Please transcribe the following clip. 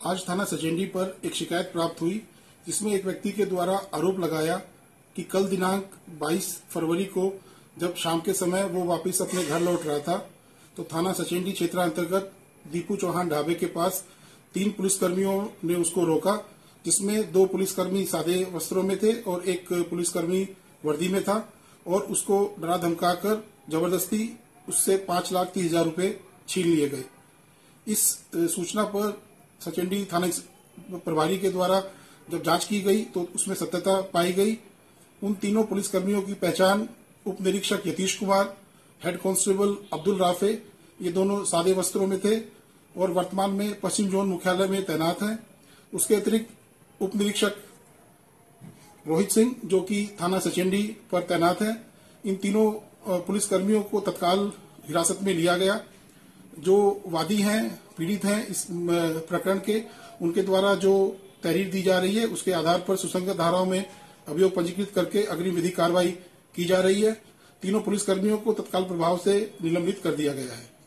आज थाना सचेंडी पर एक शिकायत प्राप्त हुई, जिसमें एक व्यक्ति के द्वारा आरोप लगाया कि कल दिनांक 22 फरवरी को जब शाम के समय वो वापस अपने घर लौट रहा था तो थाना सचेंडी क्षेत्र अंतर्गत दीपू चौहान ढाबे के पास तीन पुलिसकर्मियों ने उसको रोका, जिसमें दो पुलिसकर्मी सादे वस्त्रों में थे और एक पुलिसकर्मी वर्दी में था और उसको डरा धमकाकर ज़बरदस्ती उससे पाँच लाख तीस हज़ार रुपये छीन लिए गए। इस सूचना पर सचंडी थाना प्रभारी के द्वारा जब जाँच की गई तो उसमें सत्यता पाई गई। उन तीनों पुलिसकर्मियों की पहचान उप निरीक्षक यतीश कुमार, हेड कांस्टेबल अब्दुल राफे, ये दोनों सादे वस्त्रों में थे और वर्तमान में पश्चिम जोन मुख्यालय में तैनात हैं। उसके अतिरिक्त उप निरीक्षक रोहित सिंह, जो कि थाना सचेंडी पर तैनात है, इन तीनों पुलिसकर्मियों को तत्काल हिरासत में लिया गया। जो वादी हैं, पीड़ित हैं इस प्रकरण के, उनके द्वारा जो तहरीर दी जा रही है, उसके आधार पर सुसंगत धाराओं में अभियोग पंजीकृत करके अग्रिम विधि कार्रवाई की जा रही है। तीनों पुलिसकर्मियों को तत्काल प्रभाव से निलंबित कर दिया गया है।